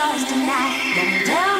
tonight.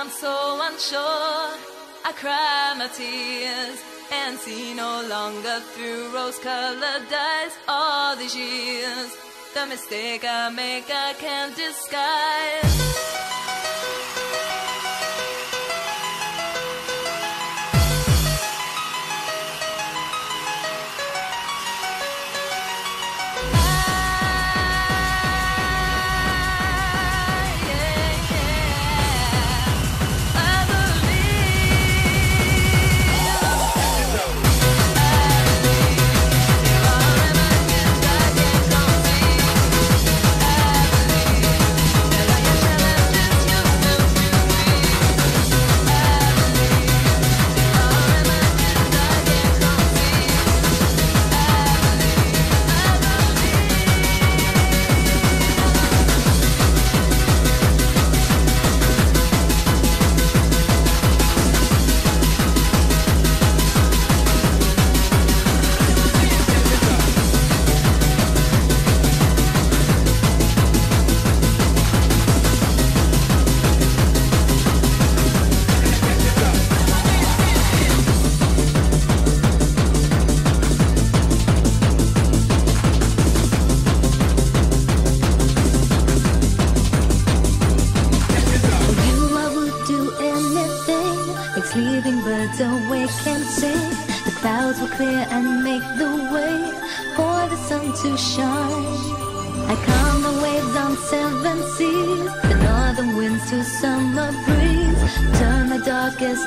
I'm so unsure. I cry my tears and see no longer through rose colored eyes all these years. The mistake I make, I can't disguise.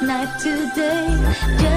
not today. Just